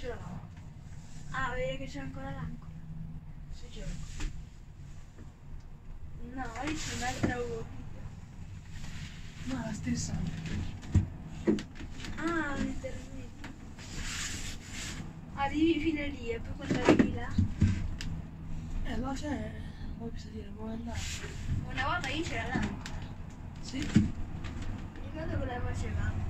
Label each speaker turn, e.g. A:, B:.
A: C'è la lava.
B: Ah, vedi che c'è ancora l'ancora.
A: Sì, c'è.
B: No, lì c'è un'altra uova.
A: Ma la stessa.
B: Ah, l'intervento. Arrivi fino lì e poi quando arrivi là.
A: Eh, là c'è. Come bisogna dire, vuoi andare?
B: Una volta lì c'era l'ancora.
A: Sì.
B: Mi ricordo la facevamo.